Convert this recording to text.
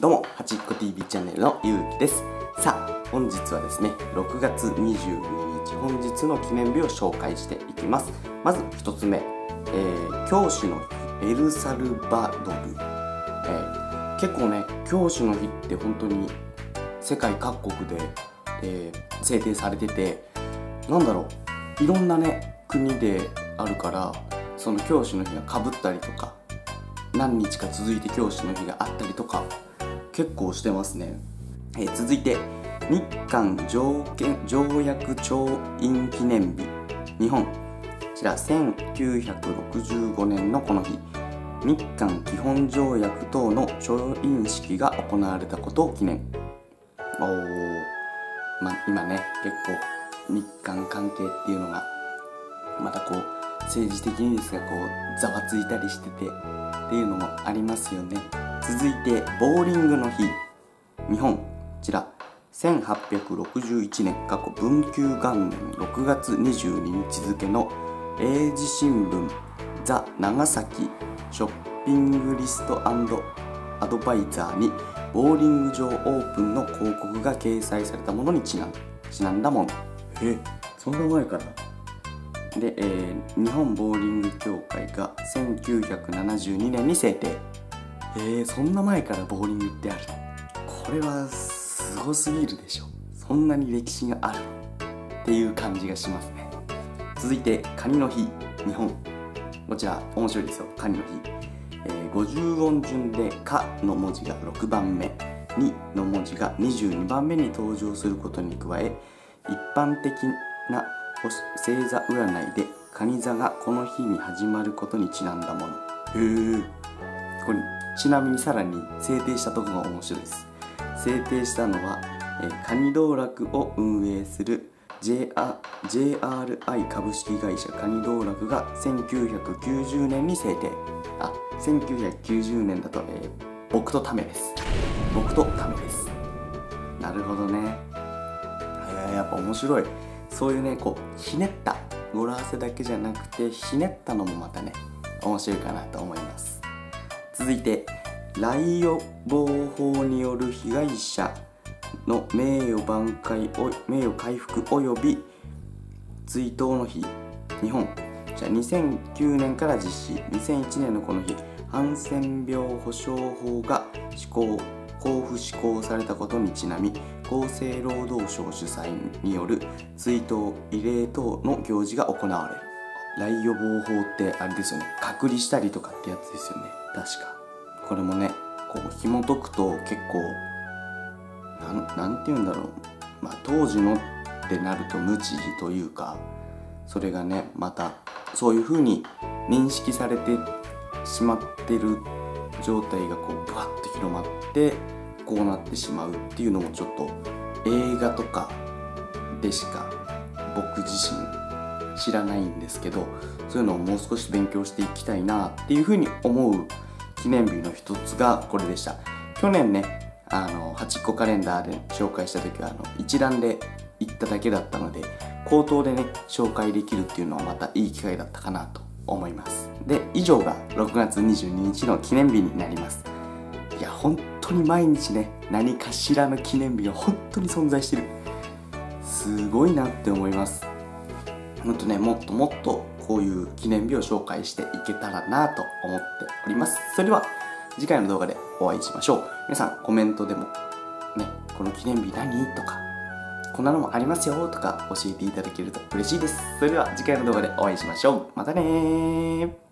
どうも、はちっこ TV チャンネルのゆうきです。さあ、本日はですね、6月22日、本日の記念日を紹介していきます。まず1つ目、えー、教師の日、エルサルバドル。えー、結構ね、教師の日って本当に世界各国で、えー、制定されてて、なんだろう、いろんなね、国であるから、その教師の日がかぶったりとか、何日か続いて教師の日があったりとか結構してますね、えー、続いて日韓条件条約調印記念日。日本。こちら1965年のこの日。日韓基本条約等の調印式が行われたことを記念。おー。ま今ね結構日韓関係っていうのがまたこう政治的にですがこうざわついたりしててっていうのもありますよね。続いてボーリングの日。日本。こちら。1861年過去文久元年6月22日付の英字新聞ザ・長崎ショッピングリストアドバイザーにボーリング場オープンの広告が掲載されたものにちなんだもの。えそんな前から？で、えー、日本ボーリング協会が1972年に制定えー、そんな前からボーリングってあるこれはすごすぎるでしょ。そんなに歴史があるっていう感じがしますね。続いてカニの日日本。こちら面白いですよ。カニの日、えー、50音順で「か」の文字が6番目「に」の文字が22番目に登場することに加え一般的な星座占いで蟹座がこの日に始まることにちなんだもの。へえ。これちなみにさらに制定したところが面白いです。制定したのは、え蟹道楽を運営する JR JRI 株式会社蟹道楽が1990年に制定。あ1990年だと、えー、僕とためです。僕とためです。なるほどね。えー、やっぱ面白いそういうねこうひねった語呂合わせだけじゃなくてひねったのもまたね面白いかなと思います。続いて来予防法による被害者の名誉挽回お名誉回復及び追悼の日日本。じゃあ2009年から実施。2001年のこの日ハンセン病保障法が施行交付施行されたことにちなみ厚生労働省主催による追悼慰霊等の行事が行われる。来予防法ってあれですよね。隔離したりとかってやつですよね。確か。これもねこう紐解くと結構なんて言うんだろう、まあ、当時のってなると無知というかそれがねまたそういう風に認識されてしまってる状態がこうブワッと広まってこうなってしまうっていうのもちょっと映画とかでしか僕自身知らないんですけどそういうのをもう少し勉強していきたいなっていうふうに思う記念日の一つがこれでした。去年ねあの8個カレンダーで紹介した時はあの一覧で行っただけだったので口頭でね紹介できるっていうのはまたいい機会だったかなと思います。で以上が6月22日の記念日になります。いや本当に毎日ね何かしらの記念日が本当に存在してる。すごいなって思います。ほんとねもっともっとこういう記念日を紹介していけたらなと思っております。それでは次回の動画でお会いしましょう。皆さんコメントでもねこの記念日何？とかこんなのもありますよ？とか教えていただけると嬉しいです。それでは次回の動画でお会いしましょう。またね